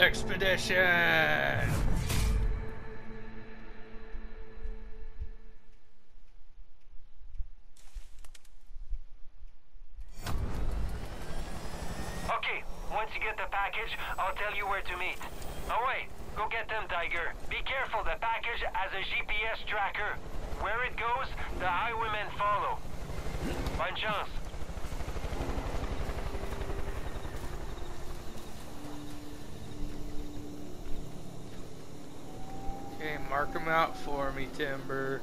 expedition. Okay, once you get the package, I'll tell you where to meet. Oh wait, go get them, Tiger. Be careful, the package has a GPS tracker. Where it goes, the highwaymen follow. Bonne chance. Okay, mark them out for me, Timber.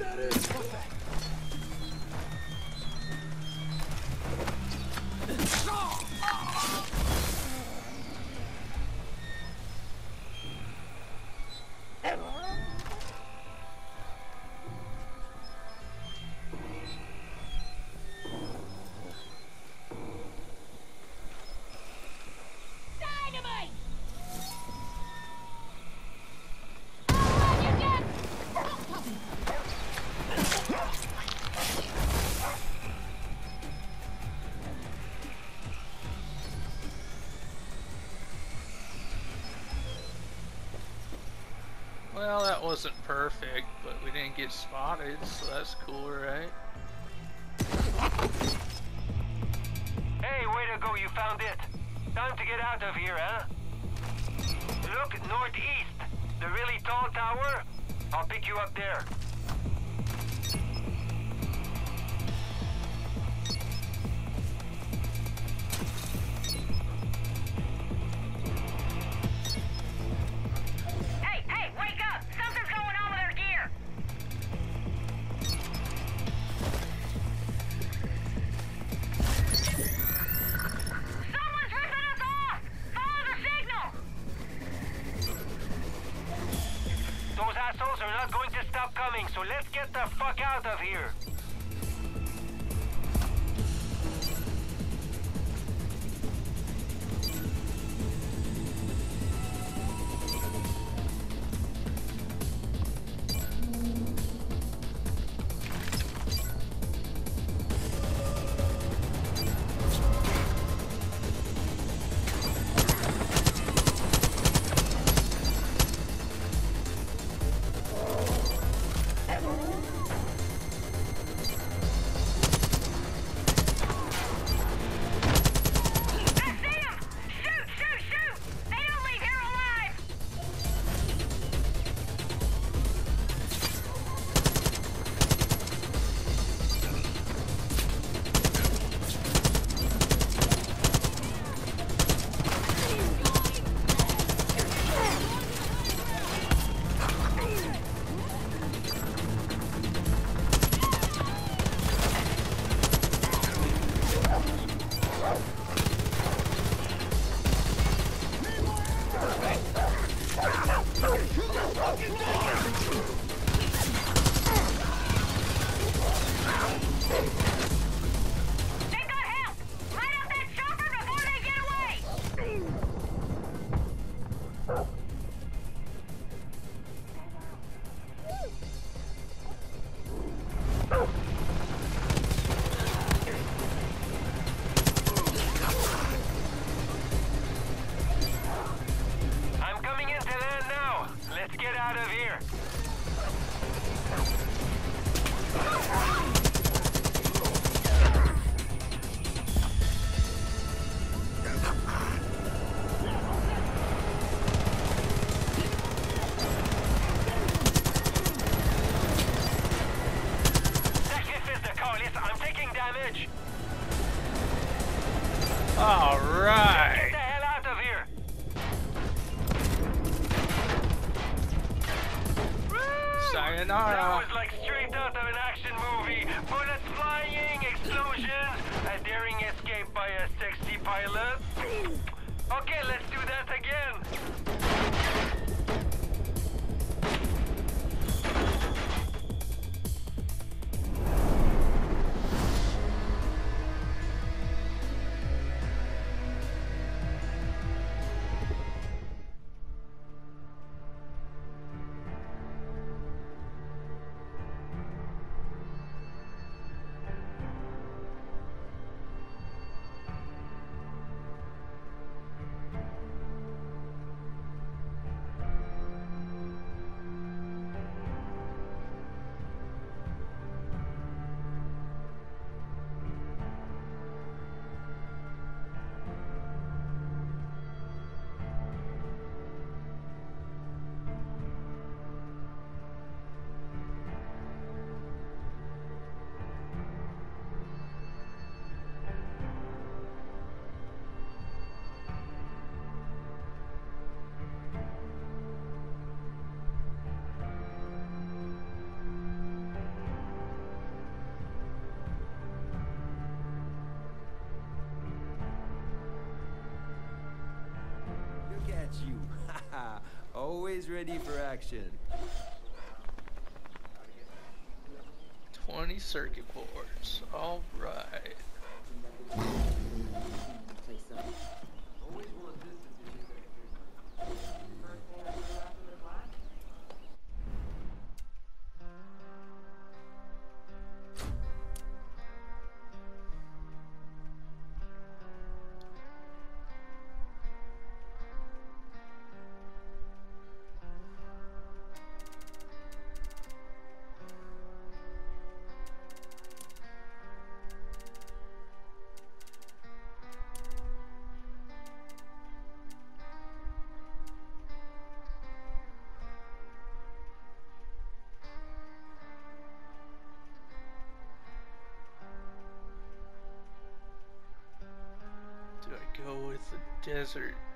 Dynamite! Wasn't perfect, but we didn't get spotted, so that's cool, right? Hey, way to go, you found it. Time to get out of here, huh? Look northeast. The really tall tower? I'll pick you up there. Like straight out of an action movie. Bullets flying, explosions, a daring escape by a sexy pilot. Okay, let's do that again. Always ready for action. 20 circuit boards. All right. The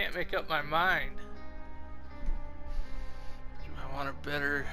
can't make up my mind. Do I want a better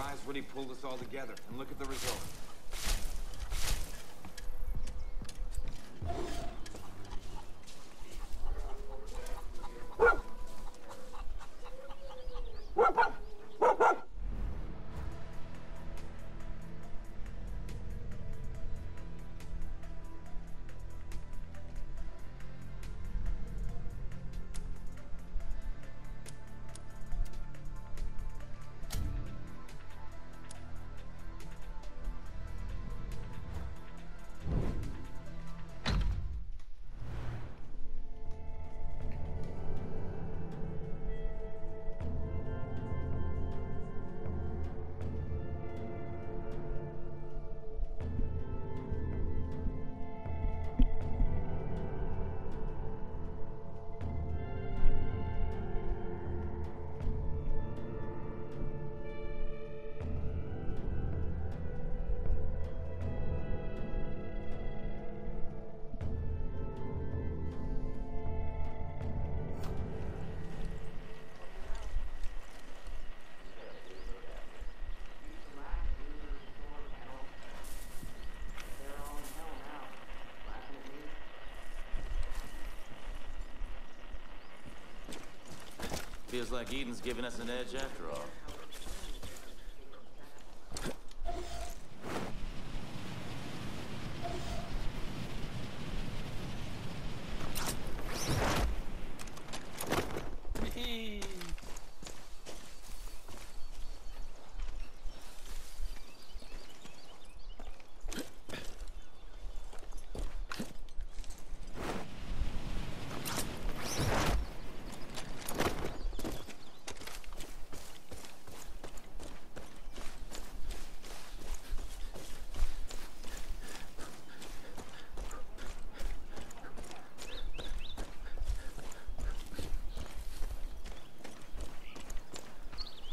eyes really pulled us all together, and look at the result. Like Eden's giving us an edge after all.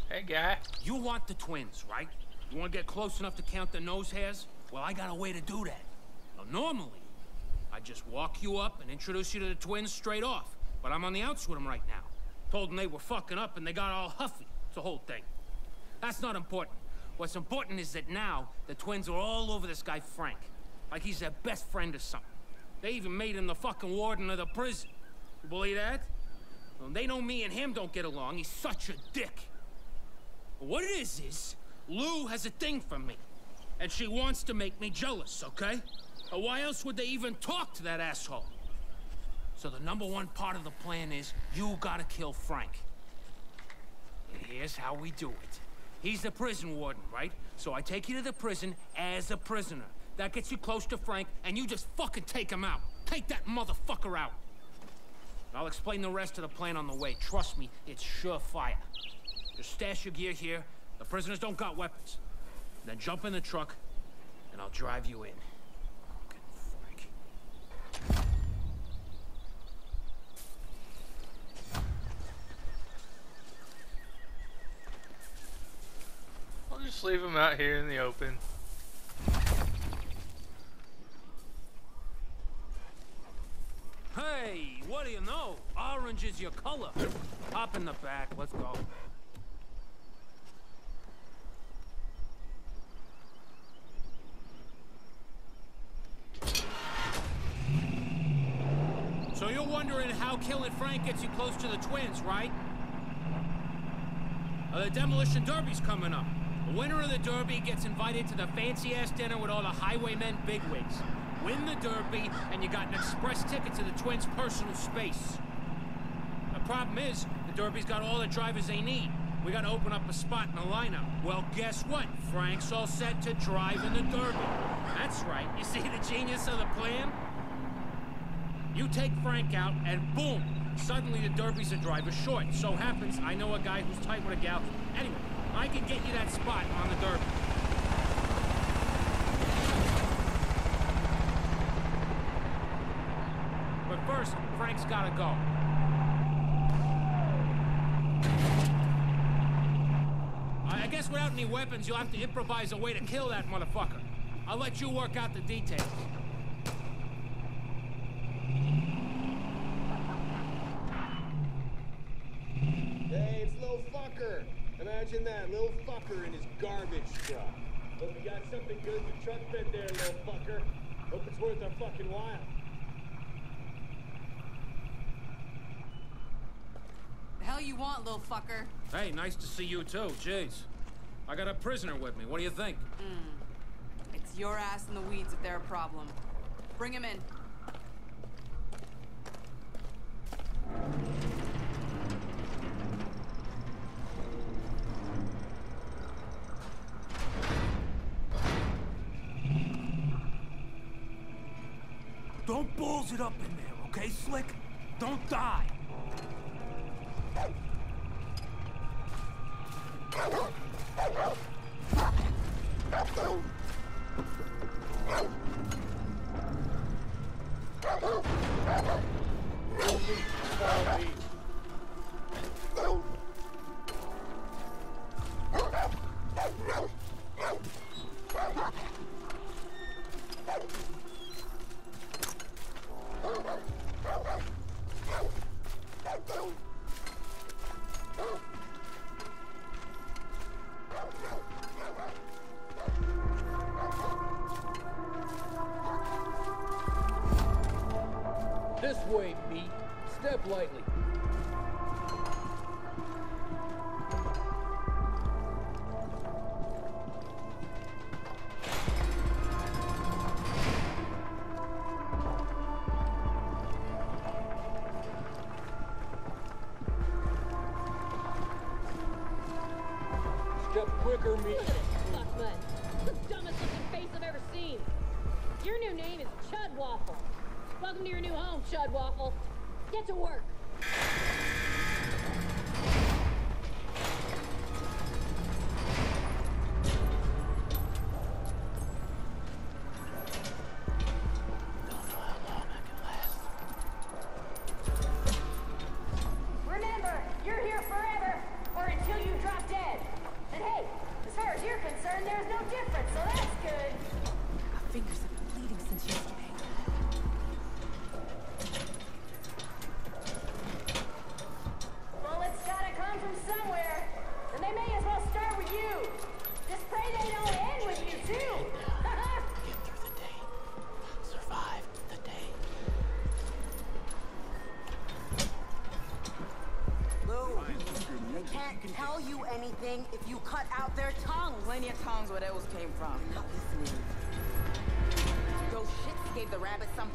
Hey, guy. You want the twins, right? You want to get close enough to count the nose hairs? Well, I got a way to do that. Now, normally, I just walk you up and introduce you to the twins straight off. But I'm on the outs with them right now. Told them they were fucking up and they got all huffy. It's a whole thing. That's not important. What's important is that now the twins are all over this guy Frank. Like he's their best friend or something. They even made him the fucking warden of the prison. You believe that? Well, they know me and him don't get along. He's such a dick. What it is is, Lou has a thing for me. And she wants to make me jealous, okay? Why else would they even talk to that asshole? So the number one part of the plan is, you gotta kill Frank. And here's how we do it. He's the prison warden, right? So I take you to the prison as a prisoner. That gets you close to Frank, and you just fucking take him out. Take that motherfucker out. I'll explain the rest of the plan on the way. Trust me, it's surefire. Just stash your gear here. The prisoners don't got weapons. Then jump in the truck, and I'll drive you in. I'll just leave him out here in the open. Hey, what do you know? Orange is your color. Hop in the back. Let's go. So you're wondering how killing Frank gets you close to the twins, right? Uh, the demolition derby's coming up. The winner of the derby gets invited to the fancy-ass dinner with all the highwaymen bigwigs. Win the derby, and you got an express ticket to the twins' personal space. The problem is, the derby's got all the drivers they need. We gotta open up a spot in the lineup. Well, guess what? Frank's all set to drive in the derby. That's right. You see the genius of the plan? You take Frank out, and boom! Suddenly the derby's a driver short. So happens, I know a guy who's tight with a gal. Anyway, I can get you that spot on the derby. But first, Frank's gotta go. I I guess without any weapons, you'll have to improvise a way to kill that motherfucker. I'll let you work out the details. Hey, it's Lil Fucker. Imagine that, Lil Fucker in his garbage truck. Hope you got something good in the truck bed there, Lil Fucker. Hope it's worth our fucking while. The hell you want, little fucker? Hey, nice to see you too. Jeez. I got a prisoner with me. What do you think? Hmm. It's your ass in the weeds if they're a problem. Bring him in. Quicker me. Look at this fuck. The dumbest looking face I've ever seen. Your new name is Chud Waffle. Welcome to your new home, Chud Waffle. Get to work.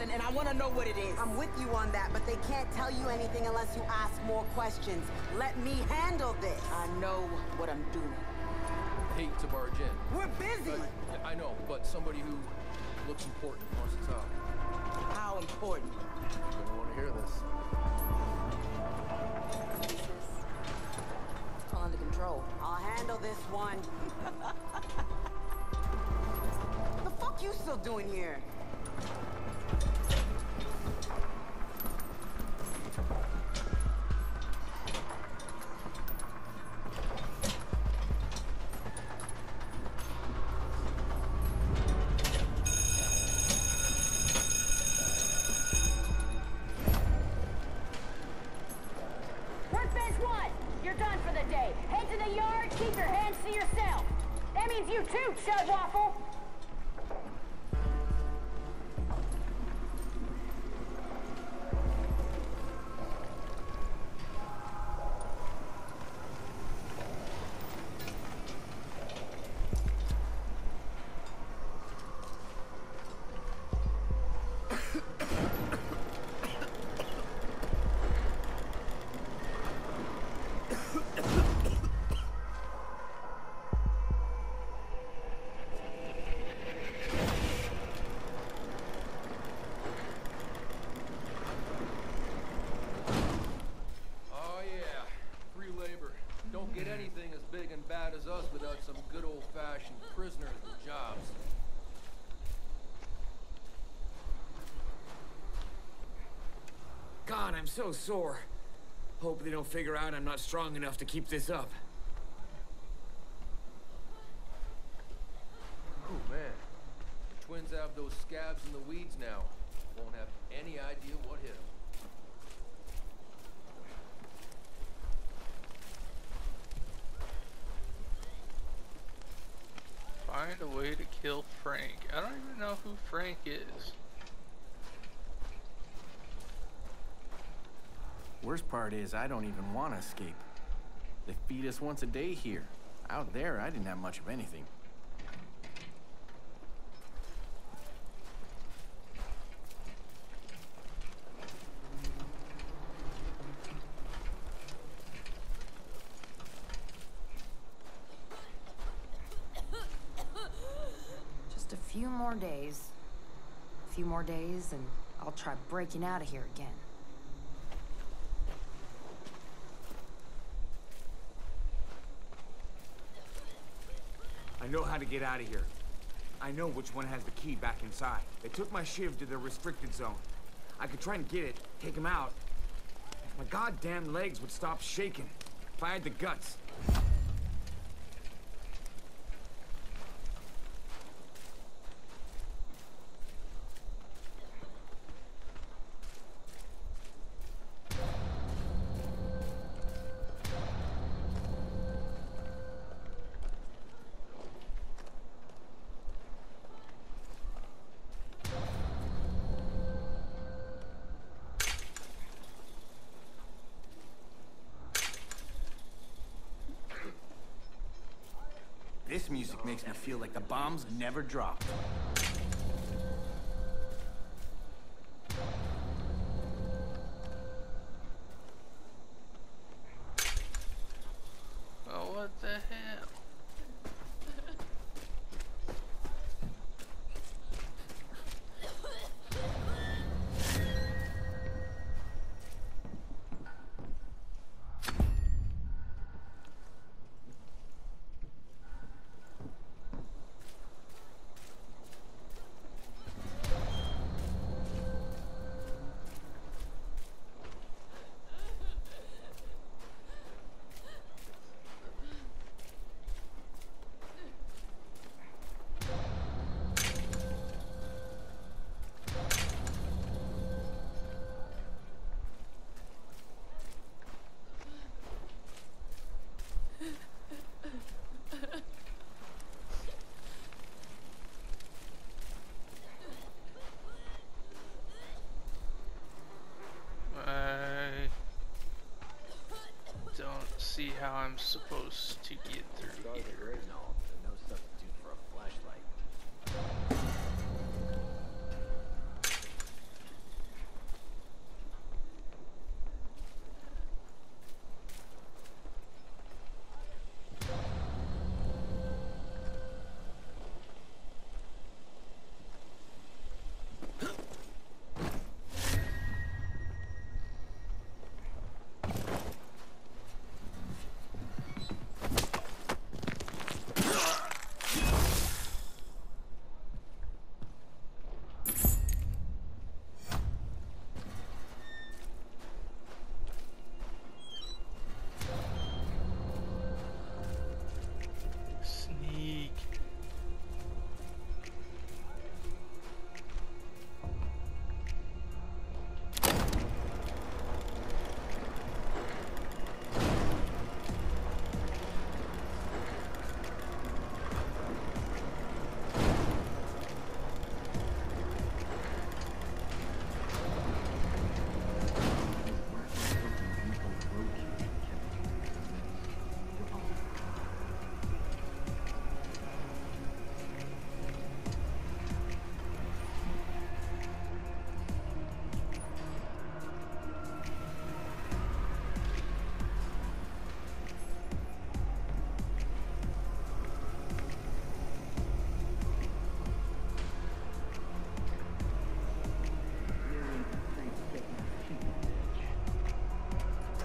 Something, and I want to know what it is. I'm with you on that, but they can't tell you anything unless you ask more questions. Let me handle this. I know what I'm doing. Hate to barge in. We're busy. Yeah, I know, but somebody who looks important wants to talk. How important? You're gonna want to hear this. This is all under control. I'll handle this one. the fuck you still doing here? God, I'm so sore. Hope they don't figure out I'm not strong enough to keep this up. Oh man, the twins have those scabs in the weeds now. Won't have any idea what hit them. Find a way to kill Frank. I don't even know who Frank is. Worst part is, I don't even want to escape. They feed us once a day here. Out there, I didn't have much of anything. Just a few more days. A few more days, and I'll try breaking out of here again. I know how to get out of here. I know which one has the key back inside. They took my shiv to the restricted zone. I could try and get it, take him out. If my goddamn legs would stop shaking. If I had the guts. This music makes me feel like the bombs never dropped. Oh, what the hell? How I'm supposed to get through here.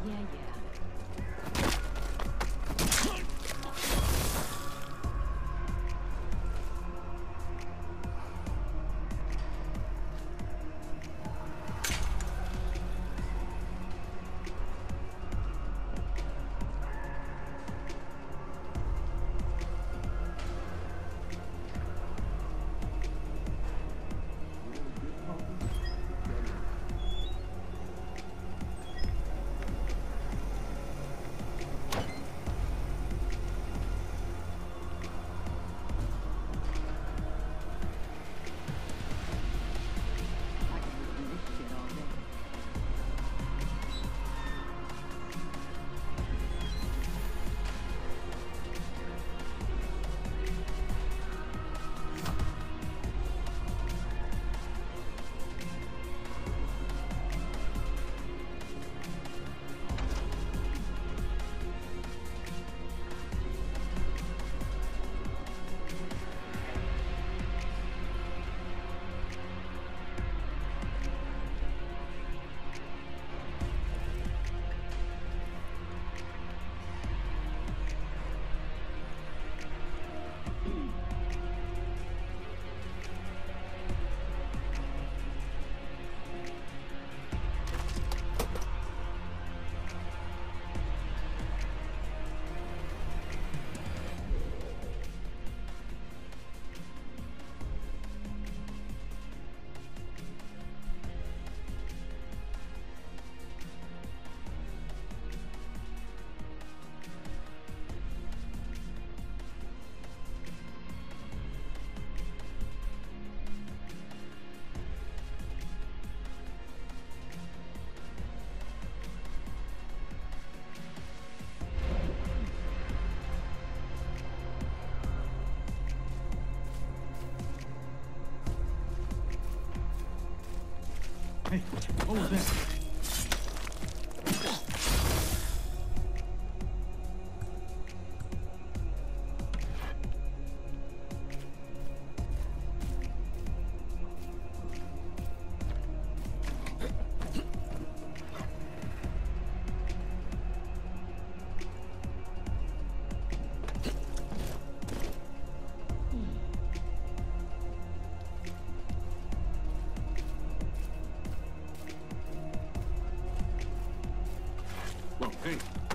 Yeah, yeah. Hey, what was hey.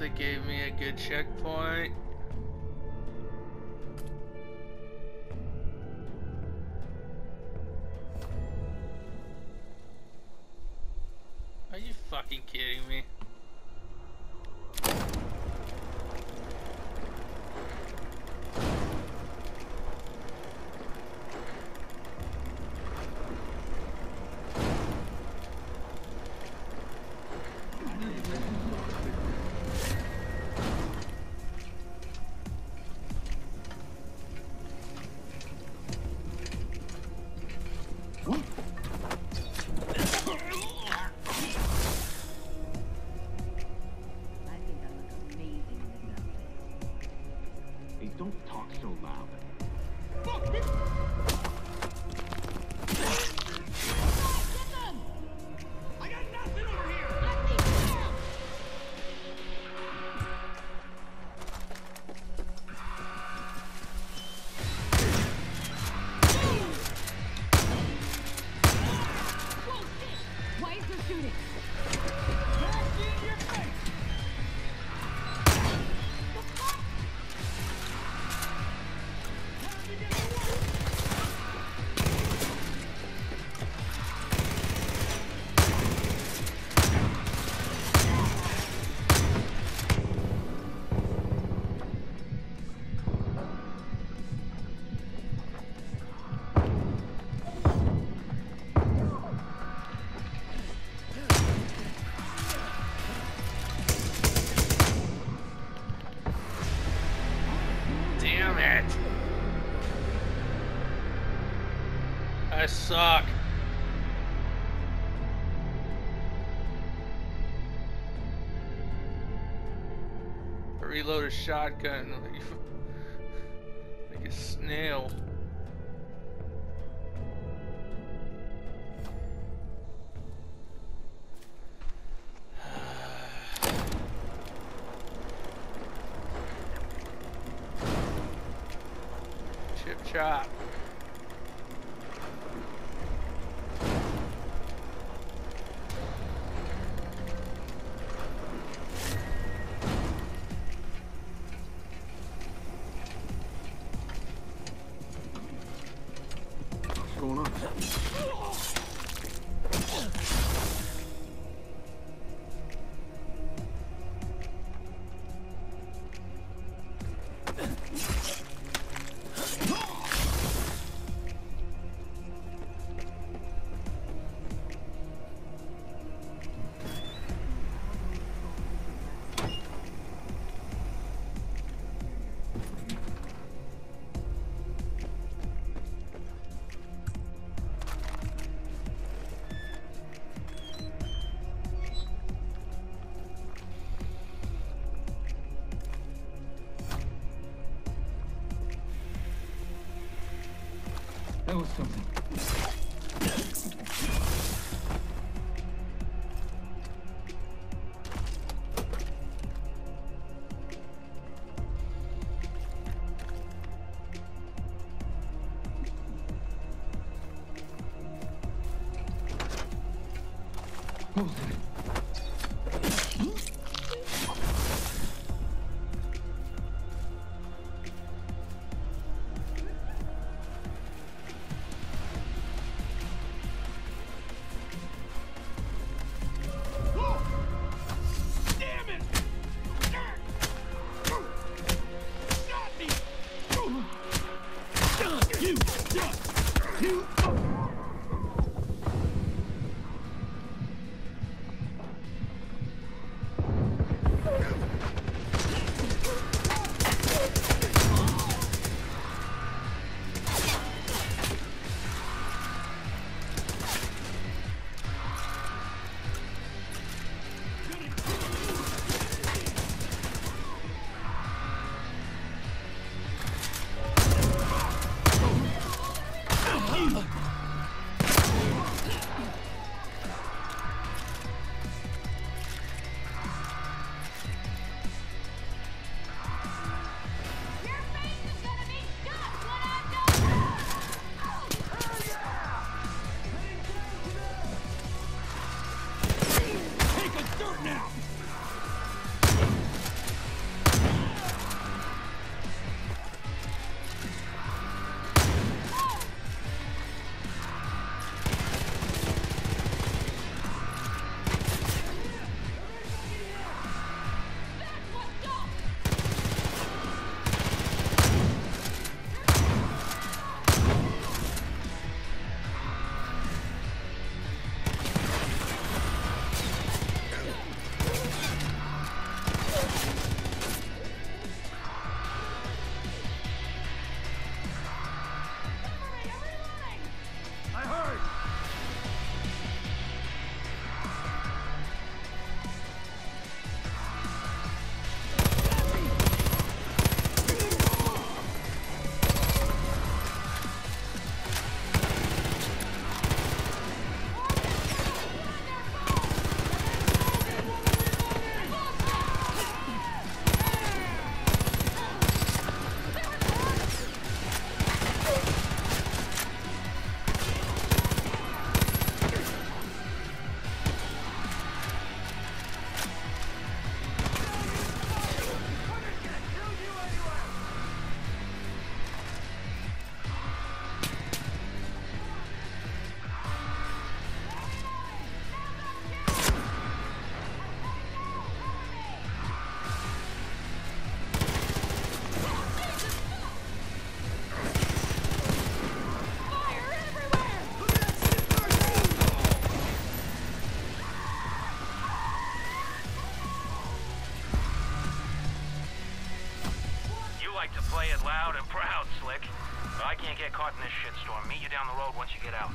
Delta gave me a good checkpoint. reload a shotgun like, like a snail. Hold it. And proud, Slick. I can't get caught in this shitstorm. Meet you down the road once you get out.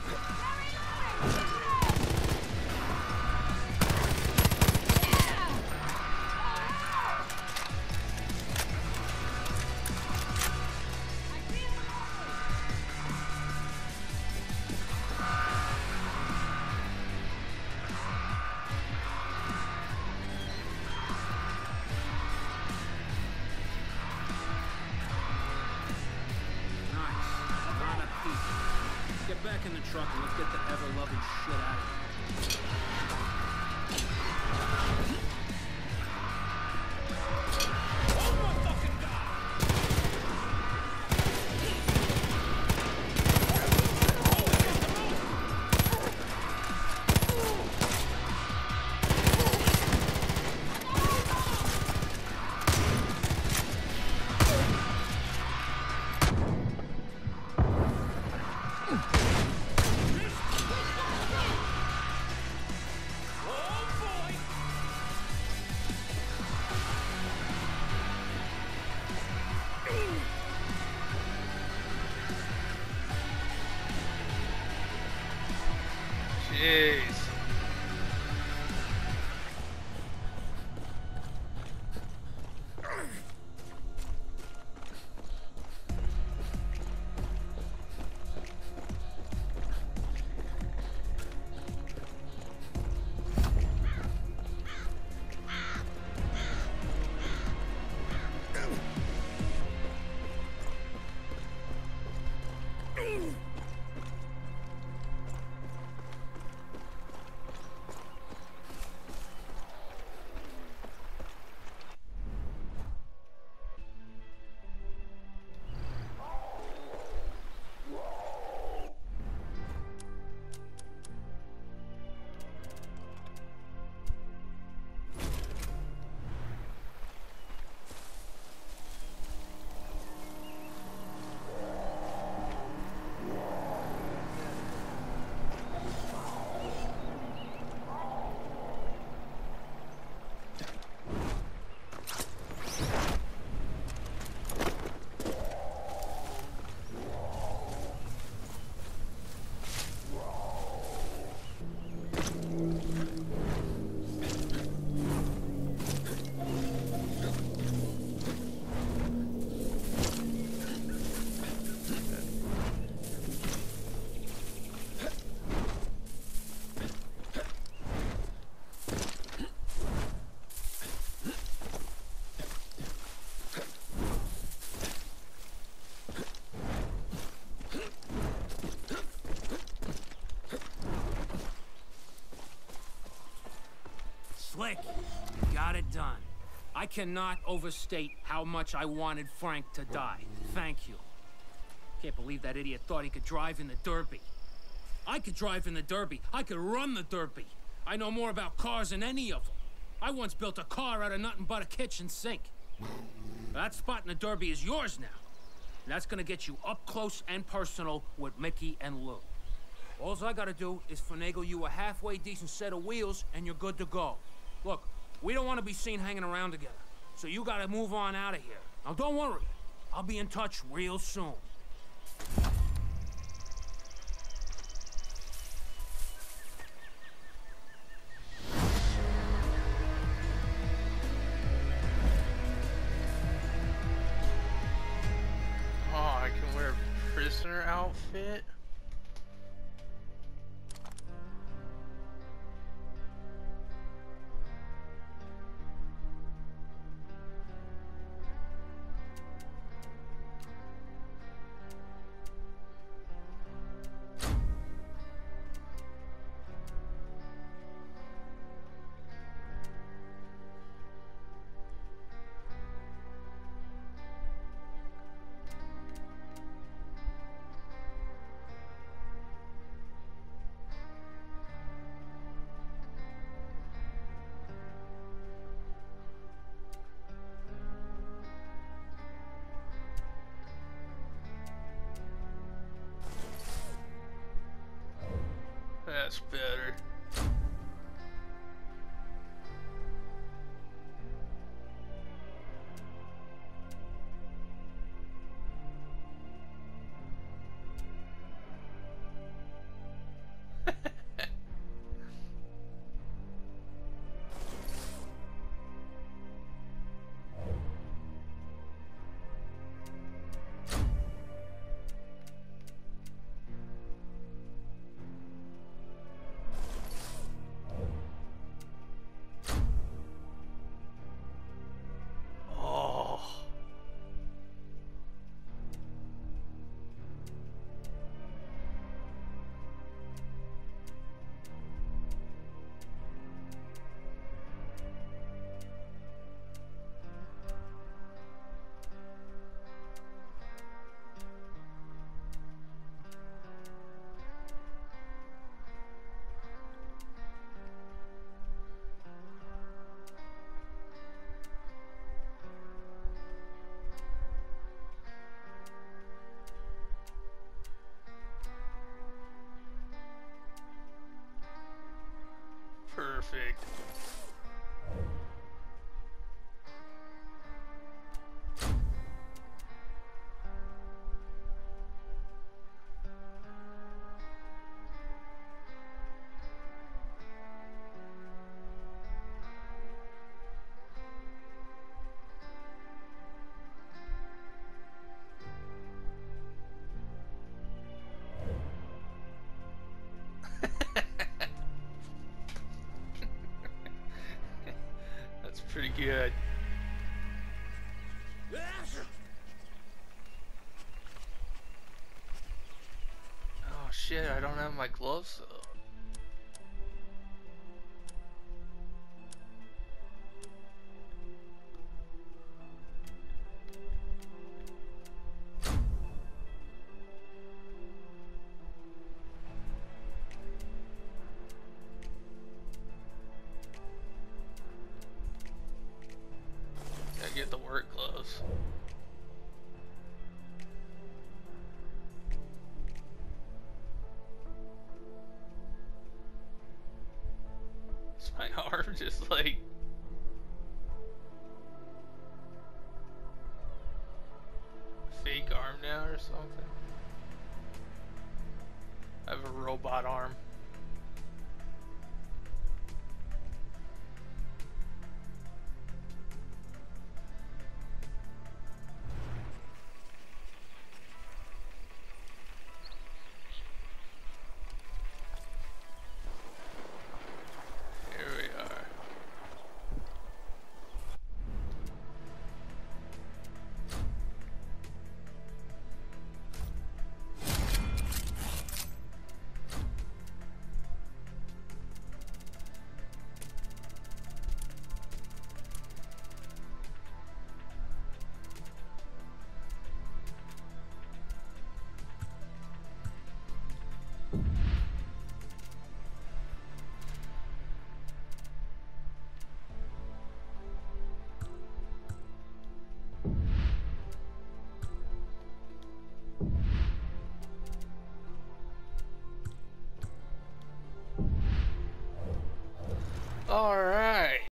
Got it done. I cannot overstate how much I wanted Frank to die. Thank you. Can't believe that idiot thought he could drive in the Derby. I could drive in the Derby. I could run the Derby. I know more about cars than any of them. I once built a car out of nothing but a kitchen sink. That spot in the Derby is yours now. And that's gonna get you up close and personal with Mickey and Lou. All I gotta do is finagle you a halfway decent set of wheels and you're good to go. Look, we don't want to be seen hanging around together. So you gotta move on out of here. Now don't worry. I'll be in touch real soon. That's better. Perfect. Pretty good. Oh shit, I don't have my gloves though. Get the work gloves. Is my arm just like fake arm now or something? are